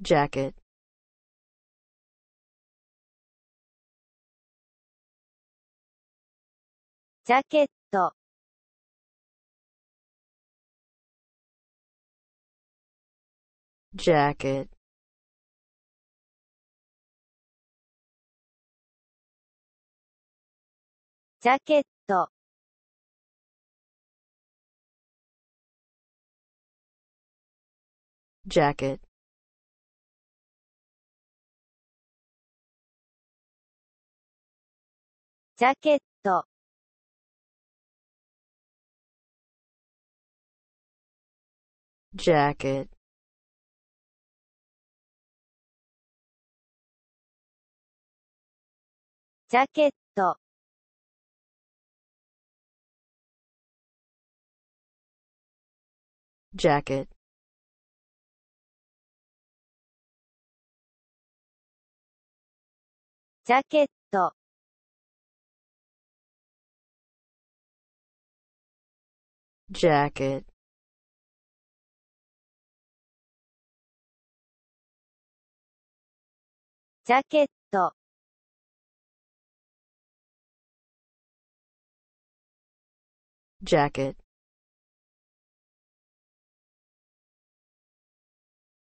jacket. ジャケット。ジャケット。ジャケット。ジャケット。ジャケット、jacket, ジャケット、jacket, ジャケット、jacket,